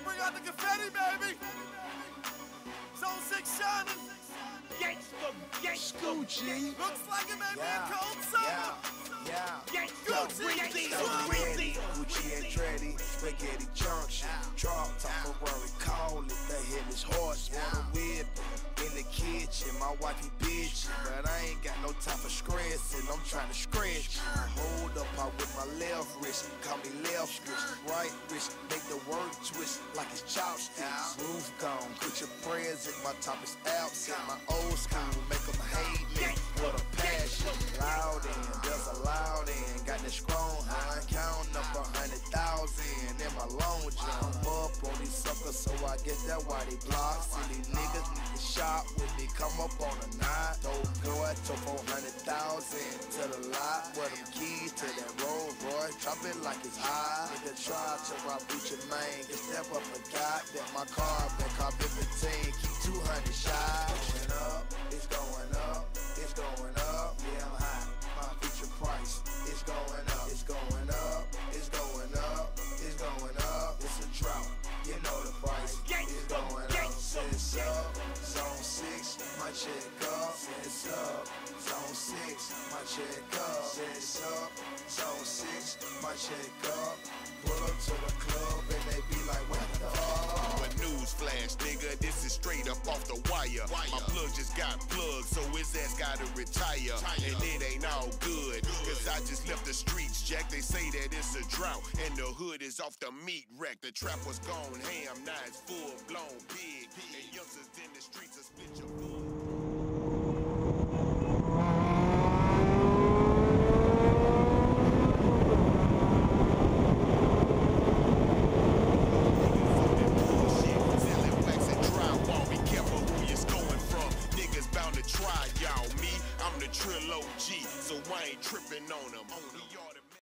Everybody bring out the confetti, baby. Zone 6 shining. Gangsta, gangsta, Gucci. Looks like it may be a cold summer. Yeah. gangsta, Gucci, gangsta, Gucci. Gucci and Dreddy, Spaghetti Junction. Drop top Ferrari, call it the headless horse. Wanna whip in the kitchen. My wifey bitchin', but I ain't got no time for stressing. I'm trying to scratch. Wrist. Call me left wrist. Right wrist, make the word twist like it's chopsticks. Roof gone, put your prayers in. My top is absent. My old school, make them hate me. What a passion. Loud in, there's a loud in. Got the strong high, count up a hundred thousand in my long jump. Up on these suckers, so I guess that's why they block. Silly niggas need to shop with me, come up on a night. Dope boy, took 400,000 to the lot. With them keys to that Rolls Royce, drop it like it's high. Nigga try to rob Mane, get step up, forgot that my car been car 15, keep 200 shy. Going up, it's going up, it's going up. Yeah, I'm high. My future price, it's going up, it's going up, it's going up, it's going up. It's a drought, you know the price. It's going up, it's up. Zone six, my check up, it's up. Zone six, my check up, it's up. Zone check up. Pull up to the club and they be like, what the fuck? But news flash, nigga, this is straight up off the wire. My plug just got plugged, so his ass gotta retire. And it ain't all good, cause I just left the streets, Jack. They say that it's a drought, and the hood is off the meat rack. The trap was gone ham, now it's full blown pig. And youngsters in the streets are split your food. Trill OG, so I ain't tripping on them.